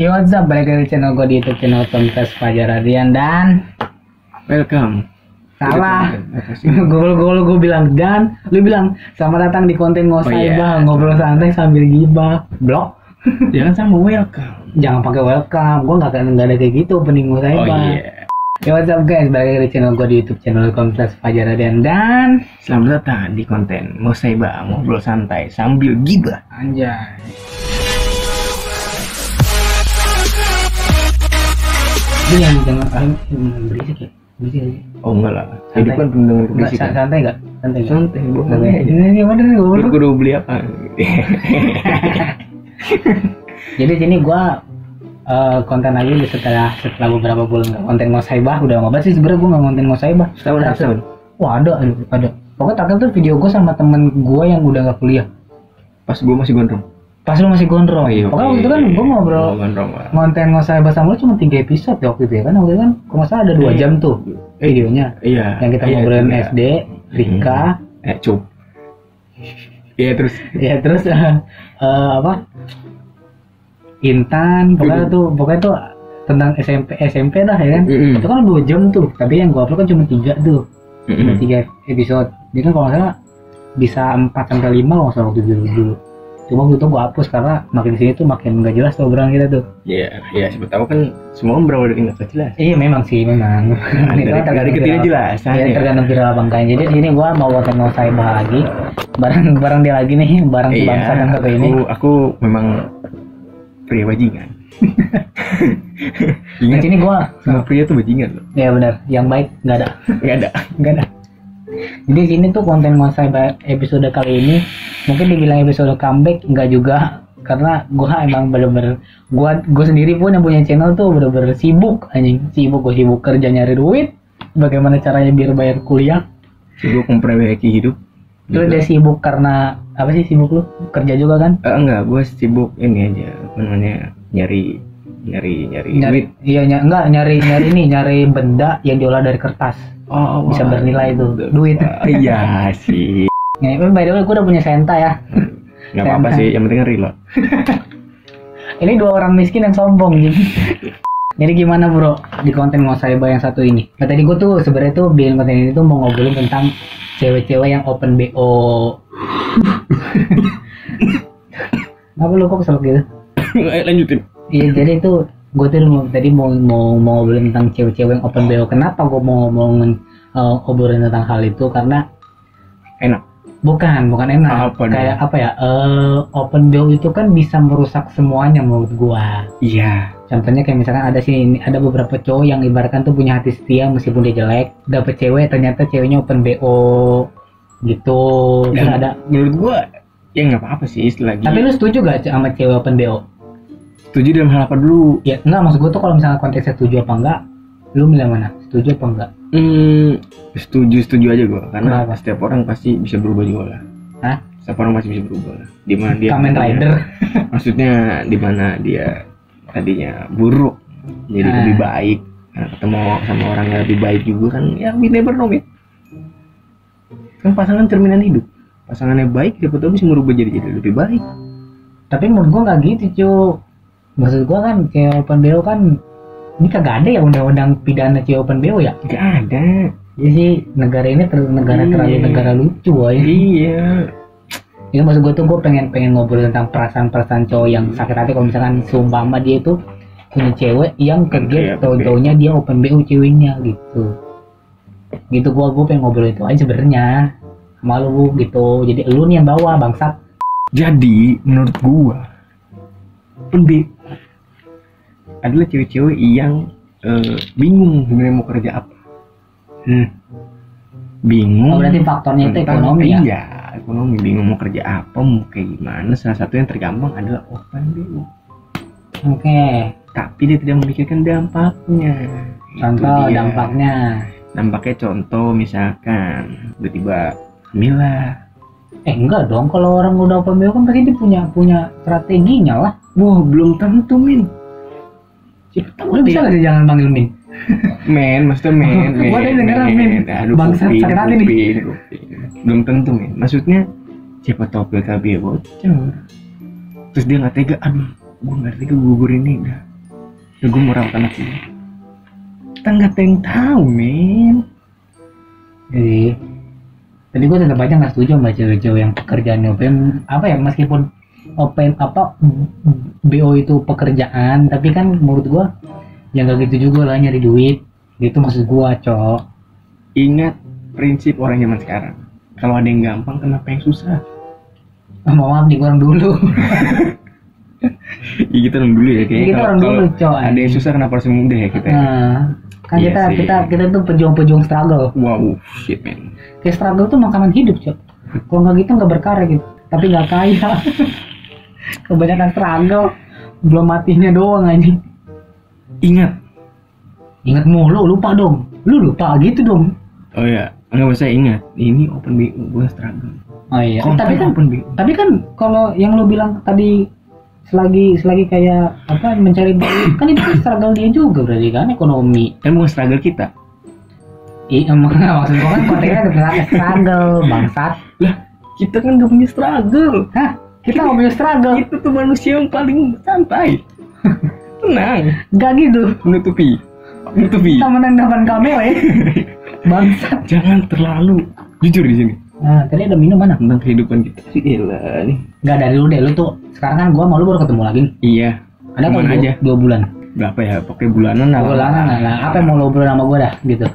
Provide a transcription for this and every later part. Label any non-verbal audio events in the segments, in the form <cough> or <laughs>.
Yo what's up, balik lagi channel gue di youtube channel Tomtes Fajar Radian dan Welcome. Salah? Gue gue gue bilang dan Lu bilang selamat datang di konten ngosai Oh, iya. bang Ngobrol santai sambil gibah Blok <laughs> Jangan sama welcome. Jangan pakai welcome Gue gak, nggak ada kayak gitu opening ngosai Oh bang iya. Yo what's up guys, balik lagi di channel gue di youtube channel Tomtes Fajar Radian dan Selamat datang di konten Mosaiba ngobrol santai sambil gibah. Anjay Ini yang jangan kalian berisik ya Berisik aja Oh enggak lah. Santai. Hidup kan penuh dengan Enggak, keberisikan. sa- santai gak? Santai gak? Santai, bohong Santai. aja. Ini ini bener nih goblok. kudu beli apa? <laughs> Jadi sini gua eh, konten lagi setelah setelah beberapa bulan nggak konten ngosaibah udah lama banget sih sebenarnya gua nggak konten ngosaibah. Setahun setahun. Wah ada ada ada. Pokoknya terakhir tuh video gua sama temen gua yang udah nggak kuliah. Pas gua masih gondrong. Pas lu masih gondrong. Iya, Pokoknya waktu itu kan gua ngobrol Oh, gondrong lah. konten ngosaibah sama lu cuma tiga episode ya waktu itu ya kan waktu itu kan kalau nggak salah ada dua Iya. jam tuh videonya Iya. yang kita iya, ngobrolin iya. SD, Rika, Eh, cup. Iya terus. ya terus <laughs> eh, apa Intan pokoknya tuh pokoknya tuh tentang SMP SMP dah ya kan Mm-mm. itu kan dua jam tuh tapi yang gua upload kan cuma tiga tuh cuma tiga episode jadi kan kalau nggak salah bisa empat sampai lima kalau salah waktu dulu dulu cuma itu gua hapus karena makin sini tuh makin nggak jelas tuh obrolan kita tuh Iya, iya siapa tahu kan semua berawal dari nggak jelas. iya memang sih memang Nah, <laughs> Itu dari, dari ketidakjelasan Iya, ya. tergantung viral bangkanya jadi di sini gua mau konten mau saya lagi bareng bareng dia lagi nih si Iya, bangsa yang satu aku, ini aku memang pria bajingan. <laughs> di Ingat, sini gua semua pria tuh bajingan loh. ya benar yang baik nggak ada Nggak ada. Enggak ada. Jadi sini tuh konten Ba- episode kali ini mungkin dibilang episode comeback enggak juga. Karena gua emang bener-bener gua gua sendiri pun yang punya channel tuh bener-bener sibuk anjing. Sibuk gua sibuk kerja nyari duit bagaimana caranya biar bayar kuliah. Sibuk memperbaiki hidup. terus dia sibuk karena apa sih sibuk lu? Kerja juga kan? Eh, enggak, gue sibuk ini aja, namanya, nyari, nyari, nyari, nyari duit. iya ny- enggak nyari nyari ini nyari benda yang diolah dari kertas Oh, Bisa bernilai tuh, duit. <laughs> Iya sih. Nah, by the way, gua udah punya Senta ya. Nggak apa-apa sih, yang penting reload. <laughs> Ini dua orang miskin yang sombong jadi. <laughs> Jadi gimana bro di konten Ngosaiba yang satu ini? Nah, tadi gue tuh sebenarnya tuh bikin konten ini tuh mau ngobrolin tentang cewek-cewek yang open BO. Kenapa lu kok kesel gitu? Ayo lanjutin. Iya jadi itu gue tuh mau, tadi mau mau mau ngobrolin tentang cewek-cewek yang open BO. Kenapa gue mau ngomongin uh, ngobrolin tentang hal itu? Karena Enak. bukan bukan enak. Apa? Kayak apa ya? eh, open BO itu kan bisa merusak semuanya menurut gua. Iya. Contohnya kayak misalkan ada sih ini ada beberapa cowok yang ibaratkan tuh punya hati setia meskipun dia jelek, dapet cewek ternyata ceweknya open BO gitu. Terus Dan ada menurut gua, ya nggak apa-apa sih selagi. tapi lu setuju gak sama cewek open BO? Setuju dalam hal apa dulu? Ya enggak maksud gua tuh kalau misalnya konteksnya setuju apa enggak, lu milih mana? Setuju apa enggak? Hmm, setuju setuju aja gua karena Kenapa? setiap orang pasti bisa berubah juga lah. Hah? Setiap orang pasti bisa berubah lah. Di mana dia Kamen Rider. <laughs> Maksudnya di mana dia tadinya buruk jadi Ah. lebih baik. Karena ketemu sama orang yang lebih baik juga kan ya we never know ya. Kan pasangan cerminan hidup. Pasangannya baik siapa tahu bisa merubah jadi jadi lebih baik. Tapi menurut gua nggak gitu, cu. Maksud gua kan cewek open BO kan ini kagak ada ya undang-undang pidana cewek open BO ya? Gak ada. Jadi sih negara ini ter- negara terlalu Iya. negara lucu boy. Iya. Itu maksud gue tuh gue pengen pengen ngobrol tentang perasaan-perasaan cowok yang sakit hati kalau misalkan seumpama dia itu punya cewek yang Iya, kaget oke. tahu-taunya dia open BO ceweknya gitu. Gitu gua gue pengen ngobrol itu aja sebenarnya. Malu gitu. Jadi lu nih yang bawa bangsat. Jadi menurut gua pendek adalah cewek-cewek yang eh, bingung sebenarnya mau kerja apa. Hmm. Bingung. Oh, berarti faktornya itu ekonomi ya? Iya, ekonomi bingung mau kerja apa, mau kayak gimana. Salah satu yang tergampang adalah open BO. Oke. Tapi dia tidak memikirkan dampaknya. Contoh dia. dampaknya. Dampaknya contoh misalkan tiba-tiba Mila. Eh enggak dong kalau orang udah open BO kan pasti dia punya punya strateginya lah. Wah belum tentu min. Tahu Lu bisa gak sih jangan panggil Min? Men, maksudnya men, <laughs> men. Gua tadi dengeran, men. Aduh, Bangsat, kuping, sakit hati nih. kuping, kuping. Belum tentu men. Maksudnya siapa tahu PKB bocor. Terus dia nggak tega, aduh, gue ngerti ke gugur ini udah ya gue mau rawat anak ini kita nggak ada yang tahu men jadi tadi gue tetap aja nggak setuju sama cewek-cewek yang pekerjaannya apa ya meskipun open apa bo itu pekerjaan tapi kan menurut gue ya nggak gitu juga lah nyari duit. Itu maksud gue cok. Ingat prinsip orang zaman sekarang. Kalau ada yang gampang kenapa yang susah? Ah, maaf nih gua orang dulu. <laughs> Ya kita orang dulu ya kayaknya. Kita kalau- orang dulu, cowok. ada yang susah kenapa harus yang mudah ya kita nah, kan Iya kita sih. kita kita tuh pejuang-pejuang struggle. Wow shit man. Kayak struggle tuh makanan hidup cok. Kalau nggak gitu nggak berkarya gitu. Tapi nggak kaya <laughs> kebanyakan struggle belum matinya doang aja ingat? Ingat mulu lupa dong. Lu lupa gitu dong. Oh ya nggak usah ingat. Ini open BO gue struggle oh iya Konten tapi kan open BO tapi kan kalau yang lu bilang tadi selagi selagi kayak apa mencari duit kan itu kan struggle dia juga berarti kan ekonomi. Kan bukan struggle kita. Iya, maksud gua kan kontennya ada struggle bangsat. Lah kita kan gak punya struggle Hah? Kita nggak punya struggle? itu tuh manusia yang paling santai <laughs> tenang Gak gitu. menutupi menutupi Kita menang depan kamera <laughs> ya. Bangsat. jangan terlalu jujur di sini Nah, tadi ada minum mana? tentang kehidupan kita sih gila nih Gak dari lu deh, lu tuh sekarang kan gua sama lu baru ketemu lagi. iya Ada kan aja dua bulan. berapa ya pakai bulanan lah Bulanan lah. Apa yang mau lu obrol sama gua dah gitu.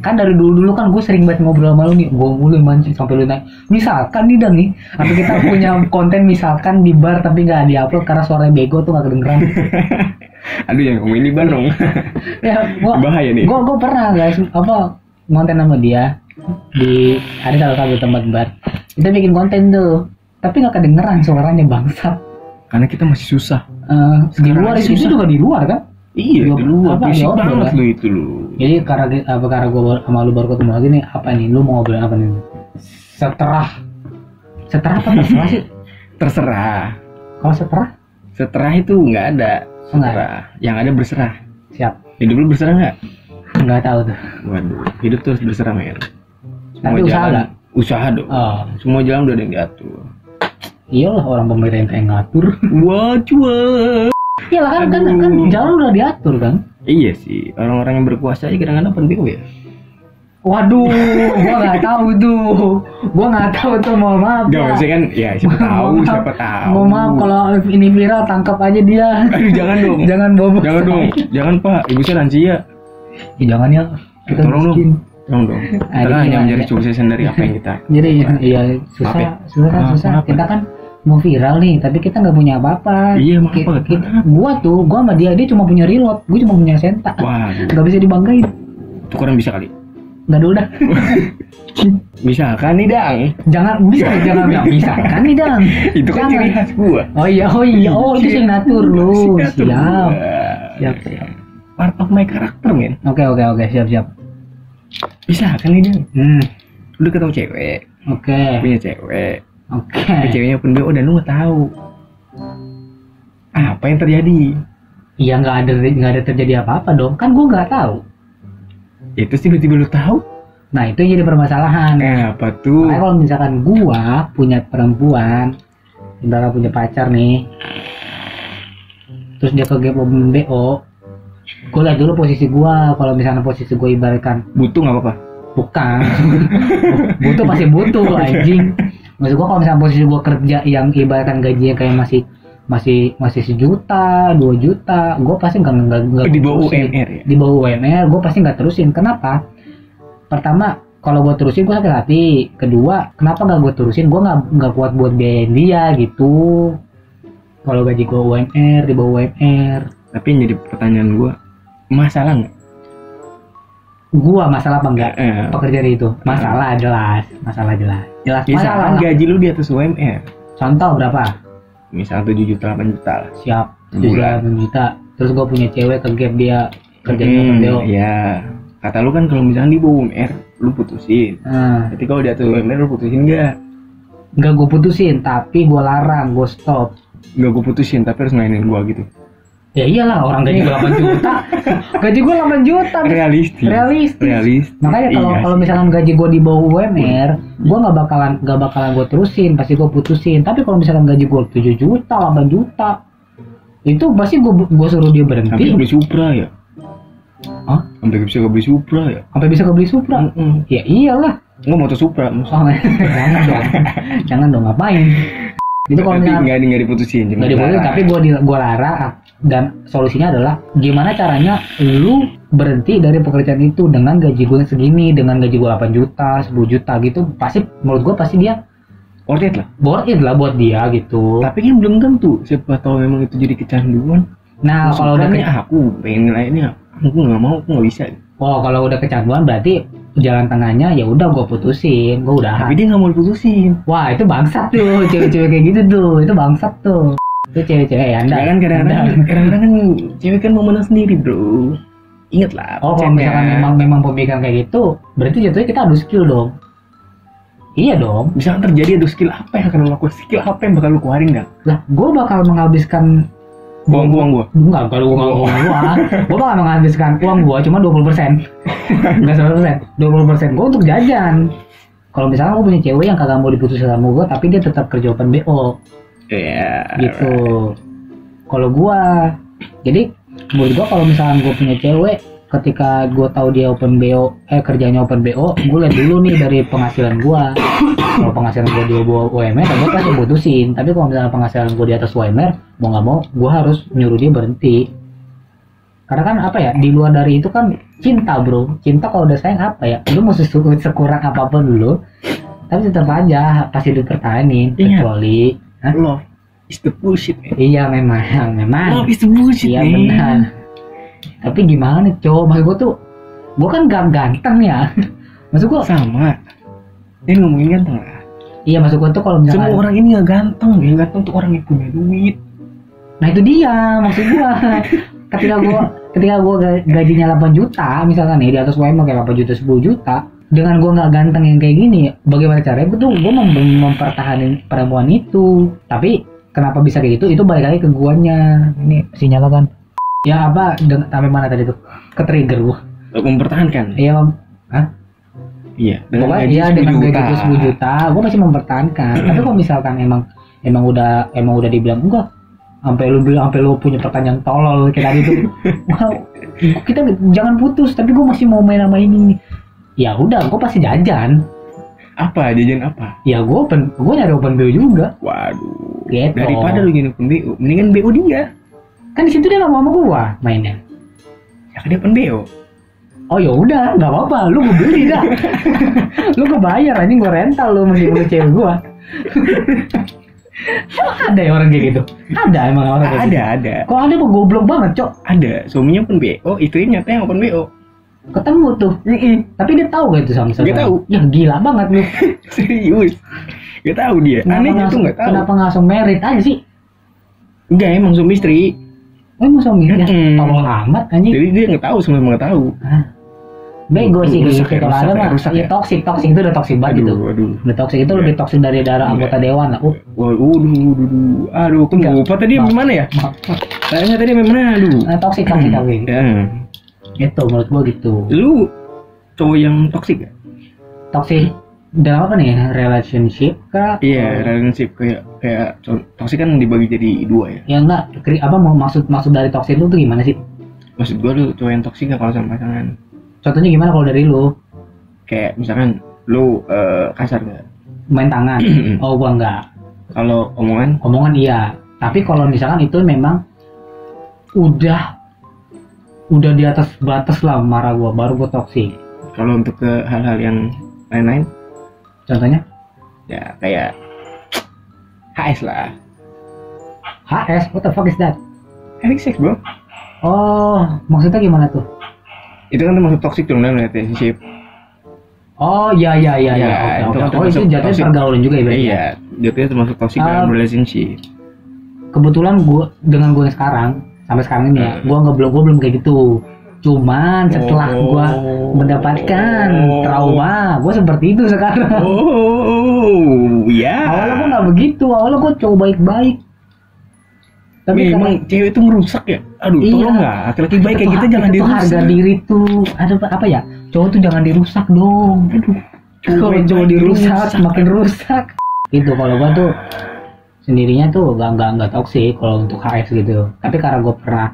Kan dari dulu dulu kan gue sering banget ngobrol sama lu nih, gue mulai mancing sampai lu naik. Misalkan nih dan nih, atau kita <laughs> punya konten misalkan di bar tapi nggak diupload karena suaranya bego tuh nggak kedengeran. <laughs> aduh yang ngomong ini bandung <laughs> ya, gua, bahaya nih. gue gue pernah guys apa konten sama dia di ada salah satu tempat bar. Kita bikin konten tuh tapi nggak kedengeran suaranya bangsat. Karena kita masih susah. Eh, di luar itu, juga di luar kan iya Gua- luar apa, berisik ya, banget lu itu lu. Jadi karena apa karena gue sama lu baru ketemu lagi nih apa nih? Lu mau ngobrolin apa nih? Seterah. Seterah apa terserah sih. Terserah. Kalau seterah? Seterah itu nggak ada. Seterah. Yang ada berserah. Siap. Hidup lu berserah nggak? Nggak tahu tuh. Waduh hidup tuh harus berserah men Tapi usaha nggak? usaha dong. Oh. Semua jalan udah ada yang diatur. Iyalah orang pemerintah yang ngatur. Wah cua iyalah kan kan, kan jalan udah diatur kan iya sih orang-orang yang berkuasa aja kadang-kadang penting ya Waduh, gua nggak <laughs> tahu tuh. Gua nggak tahu tuh, mohon maaf. Gak ya. kan ya siapa tahu maaf. siapa tahu Mohon maaf kalau ini viral tangkap aja dia. aduh jangan dong <laughs> jangan bobo. jangan dong jangan pak ibu saya lansia Ya, jangan ya. Kita Tolong dong. miskin. tolong dong kita hanya iya, mencari iya. suksesan dari apa yang kita Jadi iya susah, ya. susah kan Maaf, susah. maaf, kita kan mau viral nih, tapi kita nggak punya apa-apa. Iya, Pak. kita- gua tuh, gua sama dia, dia cuma punya reload, gua cuma punya senta. Nggak bisa dibanggain. tukeran bisa kali Nggak dulu dah. <laughs> misalkan nih dang jangan bisa <laughs> jangan bilang misalkan nih dang. itu kan Jangan. ciri khas gua Oh iya, oh iya, oh itu signatur lu. Signatur Siap. gua. Siap, siap. part of my character men Oke, oke, oke, siap, siap. misalkan nih dang Hmm, udah ketemu cewek oke, punya cewek oke. tapi ceweknya pun BO dan lu nggak tahu apa yang terjadi Iya nggak ada nggak ada terjadi apa-apa dong. Kan gua nggak tahu. itu tiba-tiba lu tahu Nah itu yang jadi permasalahan. eh, apa tuh Makanya kalau misalkan gua punya perempuan, ibarat punya pacar nih, terus dia ke open BO, gua lihat dulu posisi gua. Kalau misalnya posisi gua ibaratkan butuh nggak apa-apa bukan, <laughs> butuh pasti butuh <laughs> anjing. Maksud gua kalau misalnya posisi gua kerja yang ibaratkan gajinya kayak masih masih masih sejuta, dua juta, gua pasti nggak nggak nggak di bawah. UMR ya? Di bawah UMR gue pasti nggak terusin. Kenapa? Pertama kalau gue terusin gue sakit hati. Kedua kenapa nggak gue terusin? Gue nggak nggak kuat buat biayain dia gitu. Kalau gaji gue UMR di bawah UMR tapi yang jadi pertanyaan gua masalah nggak? Gue masalah apa enggak Eh, pekerjaan itu? Masalah jelas masalah jelas jelas masalah misalkan lah. gaji lu di atas UMR contoh berapa? misal 7 juta 8 juta lah. Siap Bulan. 7 juta. Terus gue punya cewek ke gap dia kerjanya Hmm, hmm, ya kata lu kan kalau misalnya di bawah UMR lu putusin. Nah, tapi kalau di atas UMR lu putusin nggak? Nggak gue putusin tapi gue larang gue stop. Nggak gue putusin tapi harus mainin gua gitu Ya iyalah orang gaji gue 8 juta. <laughs> gaji gue 8 juta. realistis Realistis. realistis Makanya kalau Iya kalau misalkan gaji gue di bawah UMR, gue nggak bakalan nggak bakalan gue terusin, pasti gue putusin. Tapi kalau misalkan gaji gue 7 juta, 8 juta, itu pasti gue gue suruh dia berhenti beli Supra ya. Hah? Sampai bisa beli Supra ya. sampai bisa kebeli Supra Mm-mm. ya iyalah Nggak motor Supra. Oh, <laughs> jangan dong jangan dong ngapain itu kalau misalnya nggak nggak diputusin. nggak dilarang. tapi gue di gue larang dan solusinya adalah gimana caranya lu berhenti dari pekerjaan itu dengan gaji gue yang segini dengan gaji gue 8 juta 10 juta gitu pasti menurut gue pasti dia worth it lah. worth it lah buat dia gitu Tapi kan belum tentu. Siapa tahu memang itu jadi kecanduan. nah kalau udah nih ke, aku pengen nilainya, aku nggak mau, aku nggak bisa. Oh kalau udah kecanduan berarti jalan tengahnya ya udah gue putusin gue udah Tapi dia nggak mau diputusin. wah itu bangsat tuh cewek-cewek kayak gitu tuh itu bangsat tuh itu cewek-cewek ya anda kan kadang-kadang, kadang-kadang kan cewek kan mau menang sendiri bro. Ingat lah. Oh kalau misalkan memang memang pemikiran kayak gitu, berarti jatuhnya kita adu skill dong. Iya dong. misalkan terjadi ada skill apa yang akan lo lakukan, skill apa yang bakal lo keluarin nggak? Lah, gue bakal menghabiskan Buang-buang gua. Enggak, kalau gue nggak buang uang, gue bakal menghabiskan uang gue cuma 20 persen, <laughs> nggak 100 persen, 20 persen gue untuk jajan. Kalau misalnya gue punya cewek yang kagak mau diputusin sama gue, tapi dia tetap kerja open bo, Iya. gitu. Kalau gua, jadi menurut gua kalau misalnya gue punya cewek, ketika gue tahu dia open bo, eh kerjanya open bo, gue lihat dulu nih dari penghasilan gua. Kalau penghasilan gue di bawah UMR, gue pasti putusin. Tapi kalau misalnya penghasilan gue di atas UMR, mau nggak mau, gue harus nyuruh dia berhenti. Karena kan apa ya, di luar dari itu kan cinta bro. Cinta kalau udah sayang apa ya, lu mau sekurang apa pun dulu, tapi tetap aja pasti dipertahanin. Iya. Kecuali? Love is the bullshit man. Iya memang, memang. Love is the bullshit Iya benar. Tapi gimana cowok? Maksud gua tuh, gua kan gak ganteng ya. <laughs> Maksud gua, Sama. Dia ngomongin ganteng lah. iya maksud gua tuh kalau Semua misalkan, orang ini nggak ganteng, yang ganteng tuh orang yang punya duit. nah itu dia maksud gua. <laughs> ketika gua, ketika gua ga- gajinya 8 juta, misalkan nih di atas UMR kayak 8 juta, 10 juta, dengan gua nggak ganteng yang kayak gini, bagaimana caranya gua tuh gua mem- mempertahankan perempuan itu. Tapi kenapa bisa kayak gitu? Itu balik lagi ke guanya. Ini sinyal kan? Ya apa? Dengan sampai mana tadi tuh? Ke trigger gua. Untuk mempertahankan. Iya, Mam. Hah? Iya. Pokoknya gaji iya 10 dengan juta. gaji 10 juta, gue masih mempertahankan. <clears throat> Tapi kalau misalkan emang emang udah emang udah dibilang enggak, sampai lu bilang sampai lu punya pertanyaan tolol kayak tadi tuh, <laughs> wow, kita jangan putus, tapi gue masih mau main sama ini. Ya udah, gue pasti jajan. Apa? Jajan apa? Ya gue open, gue nyari open BO juga. Waduh. Gitu. Daripada lu gini pun BO, mendingan BO dia. Kan di situ dia nggak mau sama gue mainnya. Ya kan dia pun BO. Oh ya udah, nggak apa-apa, lu gue beli dah. <laughs> lu gue bayar, anjing gue rental lu mesti lu cewek gue. Emang ada ya orang kayak gitu? Ada emang orang kayak gitu. Ada, ada. Kok ada kok goblok banget, Cok? Ada. Suaminya pun BO, istrinya nyata yang open BO. Ketemu tuh. Tapi dia tahu gak itu sama Dia tahu. Ya gila banget lu. <laughs> Serius. Gak tahu dia. Anehnya nggak- tuh gak tahu. Kenapa langsung merit aja sih? Enggak emang suami istri. Oh, emang suami ya? Mm-mm. Tolong amat anjing. Jadi dia nggak tahu, semua nggak tahu. Hah? Bego sih Rusak gitu. ya, Kalau rusak ada ya, mah rusak ya ya. toxic, toxic itu udah toxic banget itu. Aduh, aduh. Udah toxic itu Iya. lebih toxic dari darah anggota dewan lah. Uh, Waduh, aduh, aduh, aduh, aku lupa tadi Maaf. mana ya? Kayaknya tadi mana? Aduh. Nah, toxic, toxic, toxic. Ya. Gitu menurut gua gitu. Lu cowok yang toksik gak? Toxic dalam apa nih? Relationship kah? Iya, relationship kayak kayak toksik kan dibagi jadi dua ya. Ya enggak, kri- apa mau maksud maksud dari toxic itu tuh gimana sih? Maksud gua lu cowok yang toksik gak kalau sama pasangan? Contohnya gimana kalau dari lu Kayak misalkan lu eh, kasar gak? main tangan? <clears throat> oh gua enggak. Kalau omongan Omongan iya. Tapi kalau misalkan itu memang udah udah di atas batas lah marah gua baru gua toxic. kalau untuk ke hal-hal yang lain-lain Contohnya ya kayak HS lah. HS, what the fuck is that? Having sex bro. Oh, maksudnya gimana tuh? Itu kan termasuk toxic dong dalam relationship. Oh iya iya iya iya. Ya, Oke, itu oke. kan Oh itu jatuhnya toxic. pergaulan juga ya berarti. ya? Iya, jatuhnya termasuk toxic Ah. dalam relationship. Kebetulan gua dengan gua yang sekarang sampai sekarang ini ya, Hmm. gua nggak belum gua belum kayak gitu. Cuman setelah Oh. gua mendapatkan trauma, gua seperti itu sekarang. Oh, ya. Awalnya gua nggak begitu, awalnya gua coba baik-baik. Tapi memang karena- cewek itu merusak ya. Aduh, Iya. tolong nggak laki-laki baik kayak kita ha- jangan dirusak. harga diri tuh ada apa, ya cowok tuh jangan dirusak dong aduh kalau cowok dirusak dirusak. makin rusak itu kalau gua tuh sendirinya tuh gak nggak nggak toxic kalau untuk HS gitu tapi karena gue pernah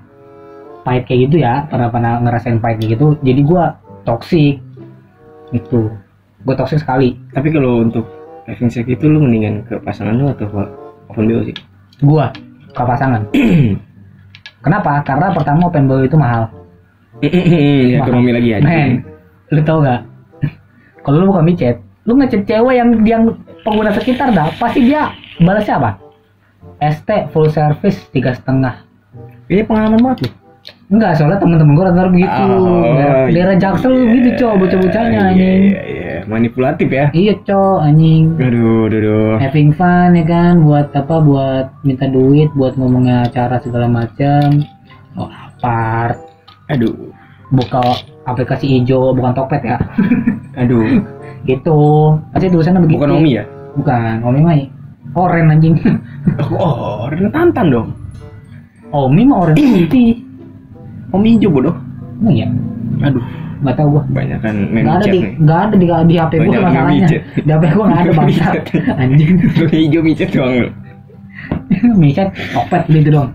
fight kayak gitu ya pernah pernah ngerasain fight kayak gitu jadi gue toxic itu gue toxic sekali. Tapi kalau untuk having sex itu lu mendingan ke pasangan lu atau ke open BO sih? gue ke pasangan. <clears throat> Kenapa? Karena pertama open BO itu mahal. <clears throat> Ya, ekonomi lagi aja. men lu tau gak <laughs> kalau lu bukan micet lu ngechat cewek yang yang pengguna sekitar dah pasti dia balasnya apa? ST full service tiga setengah. Ini pengalaman banget lu. Enggak, soalnya temen-temen gue rata-rata begitu. Oh, daerah, daerah iya. Jaksel gitu, cowok bocah-bocahnya Iya, anjing. Iya, iya, manipulatif ya. Iya, cowok anjing. Aduh, aduh, aduh. Having fun ya kan, buat apa? Buat minta duit, buat ngomongnya acara segala macam. Oh, apart. Aduh, Buka aplikasi hijau, bukan Tokped ya. <laughs> aduh. gitu. Pasti tulisannya begitu. Bukan Omi ya? Bukan, Omi mah oren anjing. Oh, rentantan dong. Omi mah oren <clears throat> putih. Omi hijau bodoh. Emang ya? Aduh, Nggak tahu gua. banyak kan main Nggak ada di nggak ada di di HP gua masalahnya. Di HP gua nggak ada bangsa. Anjing. Lu hijau micet doang lu. Micet topet gitu dong.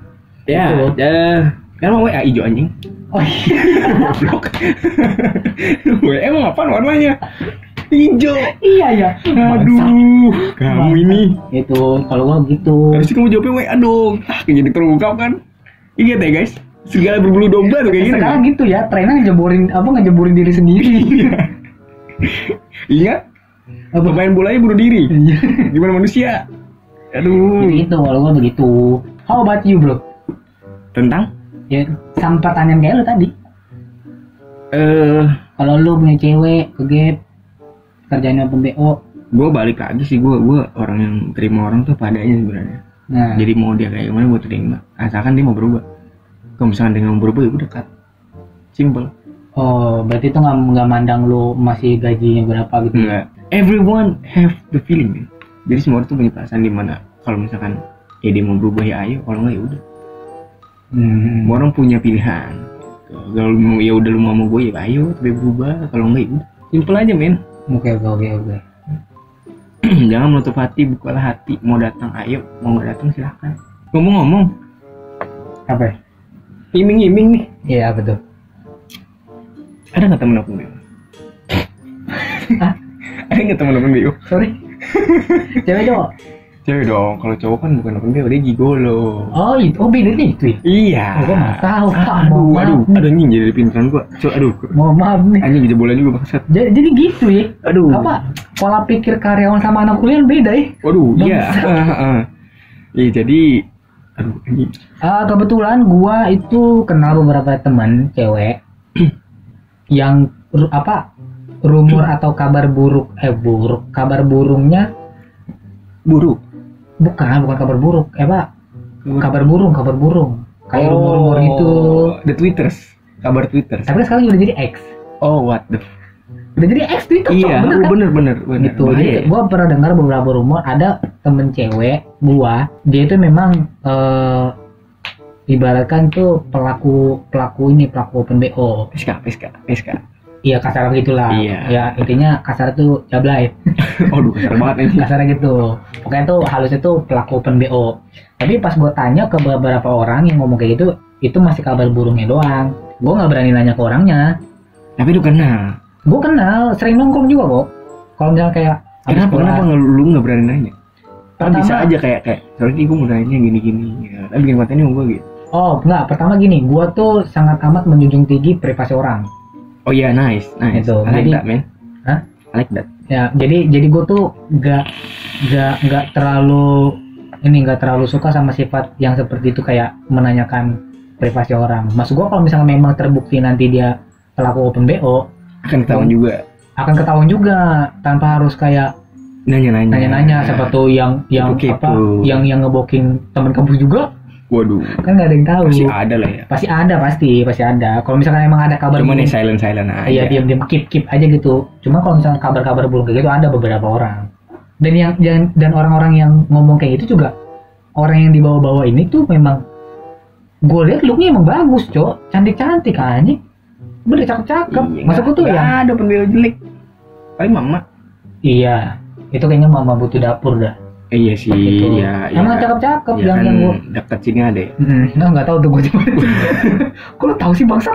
Ya, Itu. ya. Kan mau WA hijau anjing. Oh iya. Goblok. WA emang apaan warnanya? Hijau. iya ya. Aduh, kamu ini. Itu kalau gua gitu. Harusnya kamu jawabnya WA dong. Ah, jadi terungkap kan. Ingat ya guys, segala berbulu domba tuh kayak gini. Sekarang gitu ya, trennya ngejeborin apa ngejeborin diri sendiri. <laughs> Ingat, apa? pemain bolanya bunuh diri. Iya. Gimana manusia? Aduh. Jadi itu kalau gua begitu. How about you, bro? Tentang Ya, sama pertanyaan kayak lu tadi. eh Kalau lu punya cewek ke gap kerjanya open BO. gue balik lagi sih gue gue orang yang terima orang tuh padanya sebenarnya. Nah, Jadi mau dia kayak gimana gue terima. Asalkan dia mau berubah. Kalau misalkan mau berubah ya cut. Simple. oh, berarti itu nggak nggak mandang lu masih gajinya berapa gitu. Enggak. Everyone have the feeling. Man. Jadi semua orang tuh punya perasaan di mana kalau misalkan ya dia mau berubah ya ayo, kalau nggak ya udah. Hmm. Semua orang punya pilihan. Kalau mau ya udah lu mau sama gue ya ayo, tapi berubah. Kalau nggak ya udah. Simple aja men. Oke, oke, oke, oke. <clears throat> Jangan menutup hati, bukalah hati. Mau datang ayo, mau nggak datang silahkan. Ngomong-ngomong, Apa? ya? Iming-iming nih. Iya, tuh? Ada nggak temen open BO? Hah? Ada nggak temen open BO? Sorry. Cewek cowok? Cewek dong, kalau cowok kan bukan open BO, dia gigolo. Oh, itu. Oh, bedanya itu ya? Iya. Oh, gua nggak tahu, Kak. Aduh, Mohon aduh, anjing jadi pinteran gua. Coba, aduh, Mohon maaf nih. anjing jebolan juga bangsat. Jadi, jadi gitu ya? Aduh. Apa? Pola pikir karyawan sama anak kuliah beda ya? Waduh, iya. Heeh. <laughs> Iya, jadi aduh. Ah, kebetulan gua itu kenal beberapa teman cewek <clears throat> yang apa rumor <clears throat> atau kabar buruk eh buruk kabar burungnya buruk. bukan bukan kabar buruk eh pak kabar burung kabar burung kayak rumor-rumor gitu The Twitters, kabar Twitter. tapi sekarang udah jadi X Oh, what the udah jadi X Twitter Iya, bener kan bener bener bener. gitu Bahaya. jadi gua pernah dengar beberapa rumor ada temen cewek gua dia itu memang eh ibaratkan tuh pelaku pelaku ini pelaku open bo PSK, PSK, PSK. Iya kasar begitulah. Iya. Ya intinya kasar tuh jablay. <laughs> Aduh, kasar banget ini. Kasarnya gitu. Pokoknya tuh halusnya tuh pelaku open BO. Tapi pas gue tanya ke beberapa orang yang ngomong kayak gitu, itu masih kabar burungnya doang. Gue nggak berani nanya ke orangnya. Tapi lu kenal. Gue kenal, sering nongkrong juga kok. Kalau misalnya kayak Kenapa kenapa nggak lu nggak berani nanya? Kan Pertama- bisa aja kayak kayak sorry nih gue mau nanya gini gini. Ya, tapi bikin matanya gue gitu. Oh enggak, pertama gini, gue tuh sangat amat menjunjung tinggi privasi orang. Oh iya, nice, nice. Itu, I like jadi- that, man. Hah? I like that. Ya, jadi jadi gue tuh gak gak gak terlalu ini gak terlalu suka sama sifat yang seperti itu kayak menanyakan privasi orang. Maksud gue kalau misalnya memang terbukti nanti dia pelaku open BO Akan ketahuan juga. akan ketahuan juga tanpa harus kayak Nanya-nanya. nanya-nanya siapa tuh yang yang Kepo-kepo. apa yang yang ngeboking teman kamu juga Waduh. kan nggak ada yang tahu. Pasti ada lah ya. Pasti ada pasti pasti ada. Kalau misalkan emang ada kabar burung- ya silent silent aja. Iya diam diam keep keep aja gitu. Cuma kalau misalnya kabar-kabar burung kayak gitu ada beberapa orang. Dan yang dan, dan orang-orang yang ngomong kayak gitu juga orang yang dibawa-bawa ini tuh memang gue lihat looknya emang bagus cok cantik-cantik anjing bener cakep-cakep Iya, masa gue tuh yang ada BO jelek. Paling mama. iya itu kayaknya mama butuh dapur dah iya sih, Gitu. ya. Emang ya. cakep-cakep, Ya yang- kan yang gua- dekat sini ada. ya. Hmm, nah nggak tahu tuh gue cuma. <laughs> Kok lu tahu sih bangsa?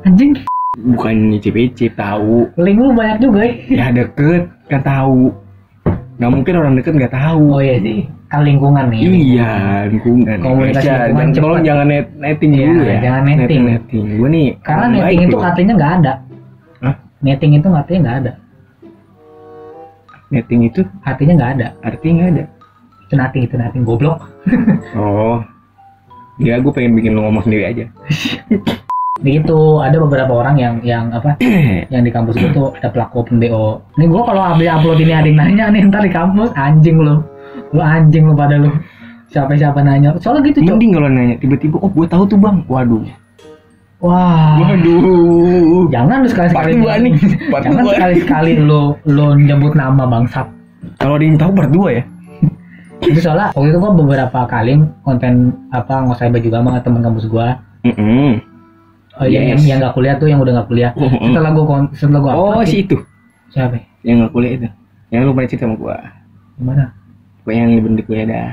Anjing, Bukan nyicip-nyicip, tahu. link lu banyak juga ya. Ya deket, kan tahu. Nggak mungkin orang deket nggak tahu. Oh iya sih, kan lingkungan nih. Iya, lingkungan. Komunikasi ya, lingkungan jangan, tolong jangan net, netting Iya, dulu ya. jangan netting. netting. Gue nih. Karena netting itu loh. katanya nggak ada. Hah? Netting itu artinya nggak ada. Netting itu Artinya nggak ada. artinya nggak ada. Itu nothing, itu nothing. Goblok. <laughs> Oh. Ya, gue pengen bikin lu ngomong sendiri aja. <laughs> Gitu, ada beberapa orang yang yang apa? <clears throat> yang di kampus gue tuh ada pelaku open BO. Nih gue kalau upload upload ini ada yang nanya nih ntar di kampus anjing lu. Lu anjing lu pada lu. Siapa-siapa nanya. Soalnya gitu. Mending kalau nanya tiba-tiba, oh gue tahu tuh bang. Waduh. Wah. Waduh. Jangan lu sekali-sekali Part nih. <laughs> Part Jangan sekali-sekali lu lu nyebut nama bangsat. Kalau ada yang tahu berdua ya. Itu soalnya waktu itu gua beberapa kali konten apa ngosai baju juga sama temen kampus gua. Mm-mm. Oh, yang, Yes. yang yang nggak kuliah tuh yang udah nggak kuliah. Mm-mm. Setelah gua setelah gua Oh si itu siapa? yang nggak kuliah itu. Yang lu pernah cerita sama gua. Gimana? Gue yang berhenti kuliah dah.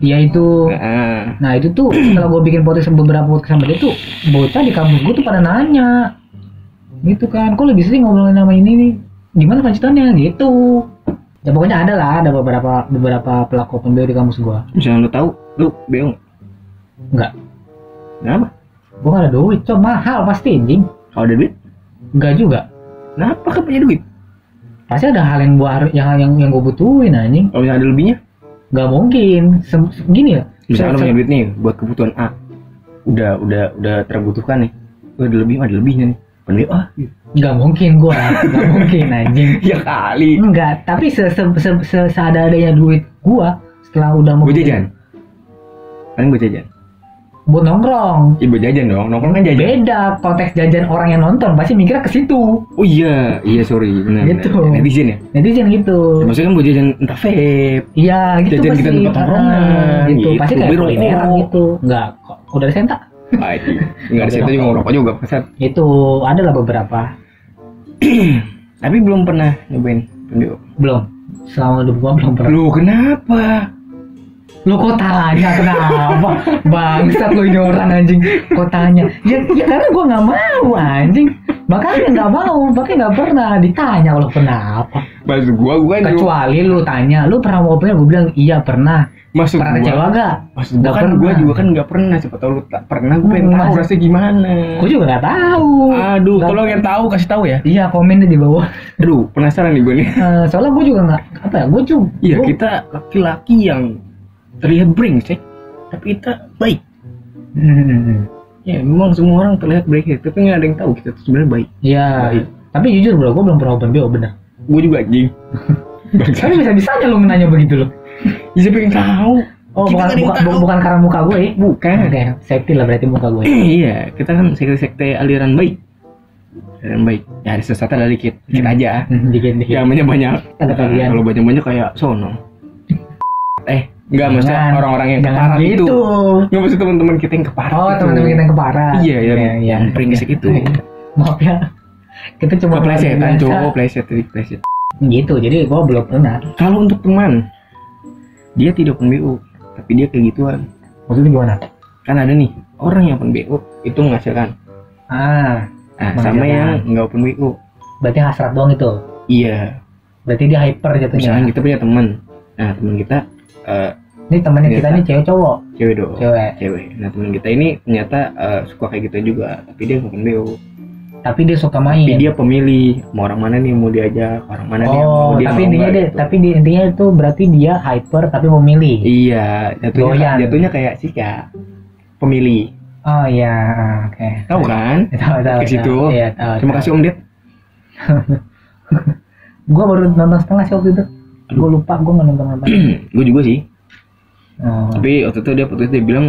Iya itu. Nah, Nah itu tuh setelah gue bikin podcast beberapa podcast sama dia tuh bocah di kampus gue tuh pada nanya. Gitu kan kok lebih sering ngobrolin nama ini nih? Gimana kelanjutannya? Gitu. Ya pokoknya ada lah ada beberapa beberapa pelaku open BO di kampus gue misalnya lu tahu, lu bingung. enggak Kenapa? gue gak ada duit coba mahal pasti anjing. Kalau ada duit, enggak juga. Kenapa kan punya duit? pasti ada hal yang gua yang yang yang gue butuhin anjing. Kalau misalnya ada lebihnya, nggak mungkin Sem- gini ya misalnya se- punya duit nih buat kebutuhan A, udah udah udah terbutuhkan nih, ada lebih, ada lebihnya nih. Pendek ah, gitu. nggak mungkin gua nggak mungkin anjing <laughs> ya kali. Enggak, tapi se se se, se seadanya duit gua setelah udah mau Gue jajan. Paling gue jajan. Buat nongkrong. Ibu jajan dong, nongkrong kan jajan. Beda konteks jajan orang yang nonton pasti mikirnya ke situ. Oh iya, iya sorry, benar. Gitu. benar. Netizen ya. Netizen gitu. Maksudnya kan buat jajan entah vape. Iya, gitu Jajan pasti. kita tempat tongkrongan, Ah, gitu. gitu. Pasti kayak Beli rokok. kulineran gitu. Enggak, kok udah ada senta. Ah, itu. Enggak ada situ juga ngerokok juga pesan. Itu adalah beberapa. <clears throat> Tapi belum pernah nyobain. Belum. Selama hidup gua belum pernah. Lu kenapa? Lu kok tanya kenapa? Bangsat lu ini orang anjing. Kok tanya? Ya, ya karena gua nggak mau anjing. Makanya nggak mau, makanya nggak pernah ditanya kalau kenapa. Maksud gua gua kan Kecuali lu tanya, lu pernah mau open? Gue bilang iya pernah. Maksud Pernah gua, kecewa gak? maksud Nggak kan pernah. juga kan nggak pernah. Siapa tahu lu tak pernah. Gua pengen tahu rasanya gimana. Gue juga nggak tahu. Aduh, tolong yang tahu kasih tahu ya. Iya komen di bawah. Aduh, penasaran nih gua nih. Eh, soalnya gue juga nggak apa ya, gue juga. Iya, kita laki-laki yang terlihat brengsek, tapi kita baik. Hmm, Ya, memang semua orang terlihat brengsek, tapi nggak ada yang tahu kita tuh sebenarnya baik. Iya. Baik. Tapi jujur bro, gue belum pernah open BO bener. Gue juga anjing. <laughs> Tapi bisa bisanya lu nanya begitu loh. Ya, siapa yang tahu? Oh Kita bukan yang bukan, tahu. bukan karena muka gue ya? Bukan. Oke, safety lah berarti muka gue. iya, kita kan sekte-sekte aliran baik. Aliran baik. Ya ada sesat ada dikit, dikit Hmm. aja. Hmm, dikit dikit. Ya banyak banyak. Ada kalian. Kalau banyak-banyak kayak sono. <laughs> Eh, enggak maksudnya orang-orang yang keparat itu. gitu. Enggak maksud teman-teman kita yang keparat Oh itu. teman-teman kita yang keparat. Iya, yang, Iya, iya. yang brengsek itu. Maaf ya. Kita cuma Keplesetan, cowok pleset tadi pleset. Gitu, jadi gue belum pernah. Kalau untuk teman, dia tidak pun BO, tapi dia kayak gituan. Maksudnya gimana? Kan ada nih orang yang pun BO itu menghasilkan. Ah, Nah, sama yang nggak open BO. berarti hasrat doang itu. Iya, Berarti dia hyper jatuhnya. misalnya kita punya teman. Nah, teman kita eh, Ini temannya kita Biasa. nih cewek cowok. cewek dong. Cewek. Cewek. Nah, teman kita ini ternyata eh, suka kayak gitu juga, tapi dia nggak open BO. Tapi dia suka main. Tapi dia pemilih mau orang mana nih mau diajak, orang mana nih yang mau oh, dia tapi mau intinya dia, gitu. tapi di, intinya itu berarti dia hyper tapi memilih. Iya, jatuhnya Doyan. jatuhnya kayak sih ya pemilih. Oh iya, ah, oke. Tahu kan? <laughs> Tahu tahu. Ke situ. Iya, tahu. Terima kasih Om Ded. <laughs> Gua baru nonton setengah sih waktu itu. Gue lupa, gue nggak nonton apa. <clears throat> gue juga sih. Oh. Tapi waktu itu dia waktu itu dia bilang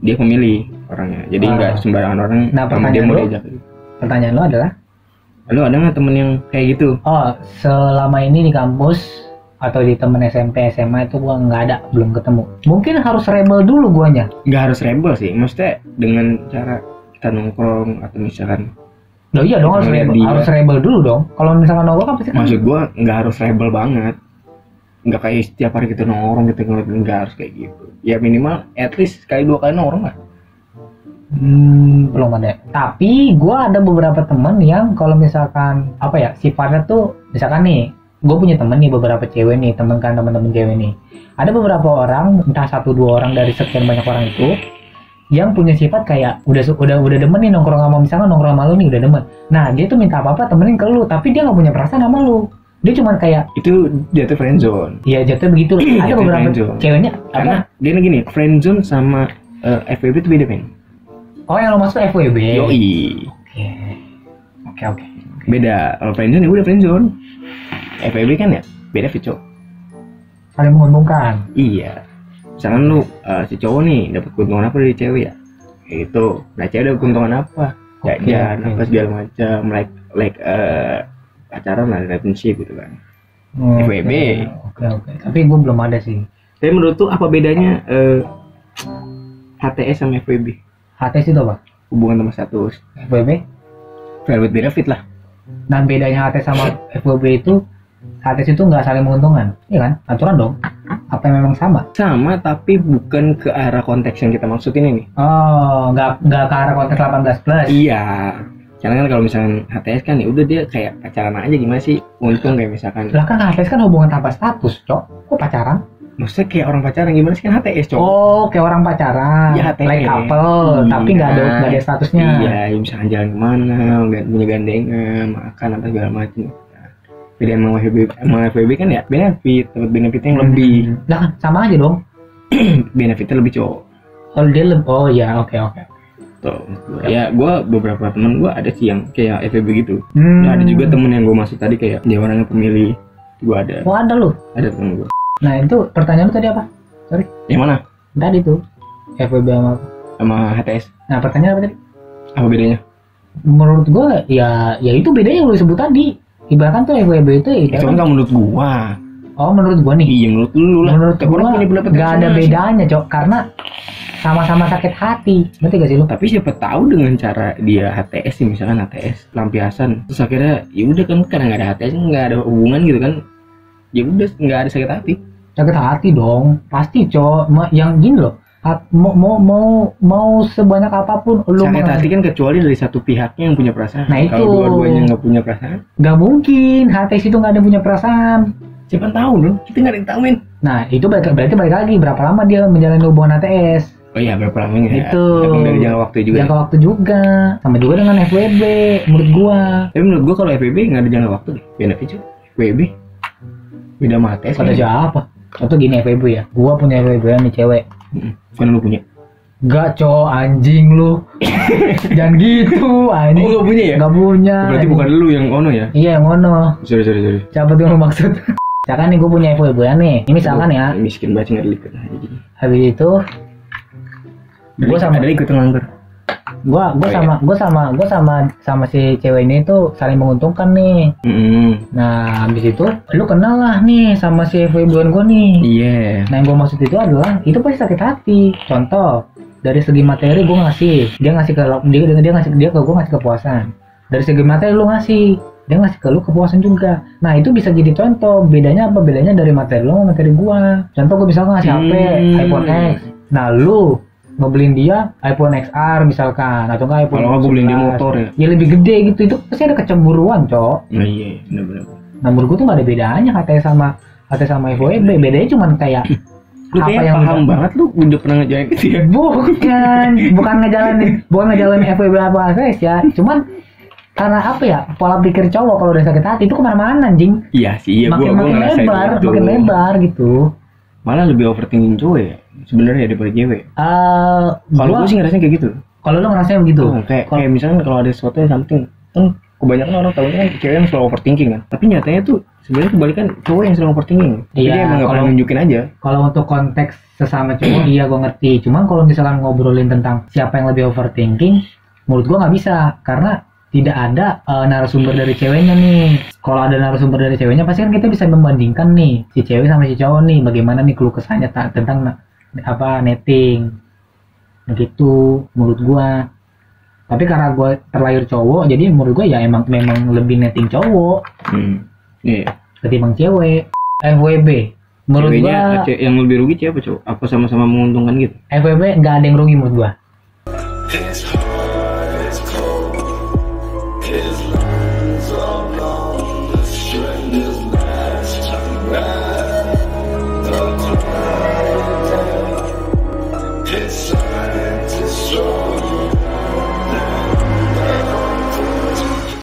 dia pemilih orangnya. Jadi Ah. nggak sembarangan orang Nah, dia pertanyaan mau lu? diajak. Pertanyaan lo adalah, Lalu ada nggak temen yang kayak gitu? oh selama ini di kampus atau di temen SMP SMA itu gua nggak ada, belum ketemu. Mungkin harus rebel dulu guanya. Nggak harus rebel sih. Maksudnya dengan cara kita nongkrong atau misalkan Loh iya dong harus rebel, dia. harus rebel dulu dong. Kalau misalkan nongkrong kan pasti kan maksud gua nggak harus rebel banget. Nggak kayak setiap hari kita nongkrong kita ngeliat nggak harus kayak gitu ya minimal at least sekali dua kali nongkrong lah Hmm, belum ada. Tapi gua ada beberapa temen yang kalau misalkan apa ya sifatnya tuh misalkan nih, gue punya temen nih beberapa cewek nih, temen kan temen-temen cewek nih. Ada beberapa orang, entah satu dua orang dari sekian banyak orang itu yang punya sifat kayak udah udah udah demen nih nongkrong sama misalkan nongkrong sama lu nih udah demen. Nah dia tuh minta apa apa temenin ke lu, tapi dia nggak punya perasaan sama lu. Dia cuman kayak itu jatuh friendzone ya jatuh begitu. <clears throat> ada beberapa ceweknya karena apa? dia gini friendzone sama eh, FWB itu beda men Oh yang lo maksud FWB. yoi Oke. Oke oke. beda kalau friendzone ya udah friendzone FWB kan ya beda Vico Saling menguntungkan. iya misalkan lu eh, si cowok nih dapat keuntungan apa dari cewek ya itu nah cewek dapat keuntungan apa jajan oke. apa segala macam like like eh, pacaran lah relationship gitu kan Oke, FWB. Oke oke. Tapi gue belum ada sih. tapi menurut tuh apa bedanya eh, HTS sama FWB HTS itu apa? hubungan nomor satu FWB? fair with benefit lah Nah bedanya HTS sama FWB itu HTS itu nggak saling menguntungkan, iya kan? Aturan dong. Apa yang memang sama? sama tapi bukan ke arah konteks yang kita maksudin ini Oh, nggak nggak ke arah konteks 18 plus. iya karena kan kalau misalkan HTS kan ya udah dia kayak pacaran aja gimana sih untung kayak misalkan Lah kan HTS kan hubungan tanpa status, cok. Kok pacaran? maksudnya kayak orang pacaran gimana sih kan HTS cowok Oh, kayak orang pacaran. Iya, HTS. like couple, tapi nggak ada Iya. nggak ada statusnya. iya ya misalkan jalan ke mana nggak punya gandengan makan apa segala macam beda sama FWB sama FWB kan ya benefit dapat benefit yang lebih Hmm. Lah kan sama aja dong. <clears throat> benefitnya lebih cowok Oh dia lebih. Oh ya, oke oke. Tuh ya gue beberapa temen gue ada sih yang kayak FWB gitu Hmm. Nah, ada juga temen yang gue maksud tadi kayak dia orangnya pemilih gue ada Oh ada lu. ada temen gue Nah itu pertanyaan lu tadi apa? yang mana Tadi tuh FWB sama. sama HTS Nah pertanyaan apa tadi? apa bedanya menurut gua ya ya itu bedanya yang lu sebut tadi ibaratkan tuh FWB itu ya, ya, cuman kalau menurut gua oh menurut gua nih. Iya menurut lu lah. Menurut Tiap gua nggak ada bedanya cok karena sama-sama sakit hati. Ngerti gak sih lu? Tapi siapa tahu dengan cara dia HTS sih misalkan HTS pelampiasan terus akhirnya ya udah kan karena nggak ada HTS nggak ada hubungan gitu kan ya udah nggak ada sakit hati. Sakit hati dong. Pasti cok. Yang gini loh hat- mau mau mau mau sebanyak apa pun lu sakit hati kan kecuali dari satu pihaknya yang punya perasaan. Nah, itu. kalau dua-duanya nggak punya perasaan. Nggak mungkin HTS itu nggak ada punya perasaan siapa tahu dong kita nggak ada yang tahu men nah itu balik, berarti balik lagi berapa lama dia menjalani hubungan HTS oh iya berapa lamanya ya Itu. Dari jangka waktu juga jangka waktu juga sama juga dengan FWB menurut gua tapi menurut gua kalau FWB nggak ada jangka waktu benefit juga FWB beda sama HTS Kata siapa? Contoh gini FWB ya. Gua punya FWB nih cewek. Kan lu punya Gak co anjing lu. <laughs> Jangan gitu anjing. oh nggak punya ya Gak punya. berarti bukan lu yang ono ya Iya yang ngono. sorry sorry sorry Siapa tuh yang lu maksud? <laughs> Misalkan nih gue punya FWB nih. Ini misalkan ya. miskin banget nggak jadi Habis itu Gua Gua sama- ada ikut langgar gua gua Oh, sama gua sama gua sama sama si cewek ini tuh saling menguntungkan nih. mm Nah, habis itu lu kenal lah nih sama si FWB gua nih. iya Nah yang gue maksud itu adalah itu pasti sakit hati. Contoh dari segi materi gue ngasih, dia ngasih ke dia dia ngasih dia ke gue ngasih kepuasan. Dari segi materi lu ngasih, dia ngasih ke lu kepuasan juga. Nah itu bisa jadi contoh. Bedanya apa? Bedanya dari materi lu sama materi gua. Contoh gue misalkan ngasih HP Hmm. iPhone X. Nah lu ngebeliin dia iPhone XR misalkan atau enggak iPhone Kalau gua beliin dia 11. motor ya. Ya lebih gede gitu. Itu pasti ada kecemburuan, Cok. nah iya benar benar Nah menurut gue tuh gak ada bedanya HTS sama HTS sama FWB. Bedanya cuma kayak <clears throat> lu Apa yang paham udah- banget lu udah pernah ngejalanin itu ya Bukan, bukan ngejalanin, bukan ngejalanin FWB apa ASS ya. Cuman karena apa ya pola pikir cowok kalau udah sakit hati itu ke mana-mana anjing. iya sih iya makin gua gua makin ngerasain lebar, itu. makin lebar gitu. malah lebih overthinking cowok ya sebenarnya daripada cewek Eh, kalau gua- gua sih ngerasain kayak gitu kalau lu ngerasain begitu, Oh, kayak Kalau- kayak misalnya kalau ada sesuatu yang something kan kebanyakan orang tahu kan cewek yang selalu overthinking kan tapi nyatanya tuh sebenarnya kebalikan cowok yang sering overthinking jadi Iya, emang nggak pernah kalau- nunjukin aja kalau untuk konteks sesama cowok iya gue ngerti. Cuman kalau misalkan ngobrolin tentang siapa yang lebih overthinking, menurut gua nggak bisa karena tidak ada eh, narasumber dari ceweknya nih. Kalau ada narasumber dari ceweknya pasti kan kita bisa membandingkan nih si cewek sama si cowok nih bagaimana nih keluh kesahnya ta- tentang apa netting. Begitu menurut gua. Tapi karena gua terlahir cowok, jadi menurut gua ya emang memang lebih netting cowok hmm. iya ketimbang cewek. FWB. menurut Ceweknya, gua yang lebih rugi siapa cowok apa sama-sama menguntungkan gitu FWB nggak ada yang rugi menurut gua This